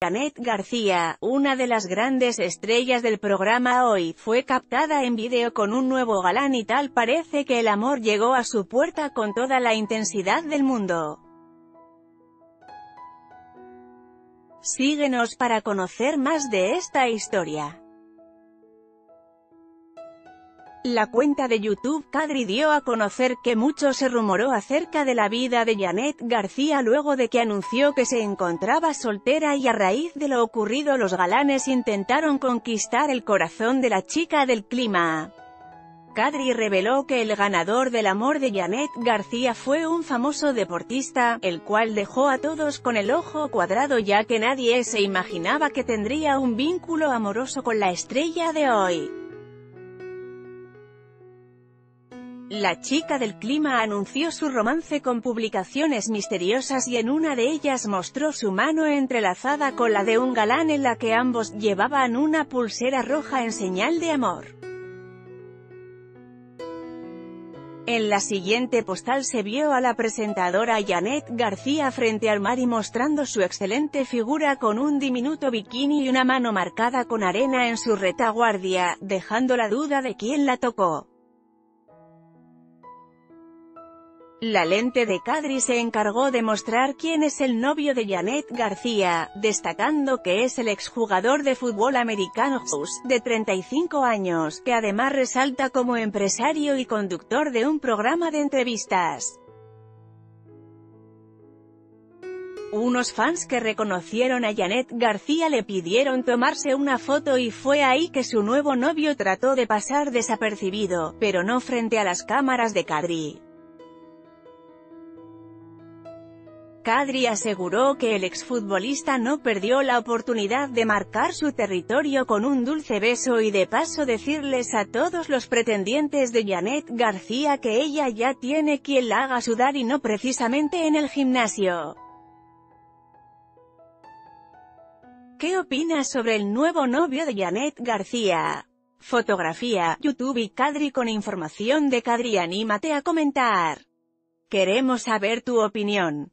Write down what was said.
Janet García, una de las grandes estrellas del programa Hoy, fue captada en vídeo con un nuevo galán y tal parece que el amor llegó a su puerta con toda la intensidad del mundo. Síguenos para conocer más de esta historia. La cuenta de YouTube Kadri dio a conocer que mucho se rumoró acerca de la vida de Janet García luego de que anunció que se encontraba soltera y a raíz de lo ocurrido los galanes intentaron conquistar el corazón de la chica del clima. Kadri reveló que el ganador del amor de Janet García fue un famoso deportista, el cual dejó a todos con el ojo cuadrado ya que nadie se imaginaba que tendría un vínculo amoroso con la estrella de hoy. La chica del clima anunció su romance con publicaciones misteriosas y en una de ellas mostró su mano entrelazada con la de un galán en la que ambos llevaban una pulsera roja en señal de amor. En la siguiente postal se vio a la presentadora Janet García frente al mar y mostrando su excelente figura con un diminuto bikini y una mano marcada con arena en su retaguardia, dejando la duda de quién la tocó. La lente de Kadri se encargó de mostrar quién es el novio de Janet García, destacando que es el exjugador de fútbol americano House, de 35 años, que además resalta como empresario y conductor de un programa de entrevistas. Unos fans que reconocieron a Janet García le pidieron tomarse una foto y fue ahí que su nuevo novio trató de pasar desapercibido, pero no frente a las cámaras de Kadri. Kadri aseguró que el exfutbolista no perdió la oportunidad de marcar su territorio con un dulce beso y de paso decirles a todos los pretendientes de Janet García que ella ya tiene quien la haga sudar y no precisamente en el gimnasio. ¿Qué opinas sobre el nuevo novio de Janet García? Fotografía, YouTube y Kadri con información de Kadri anímate a comentar. Queremos saber tu opinión.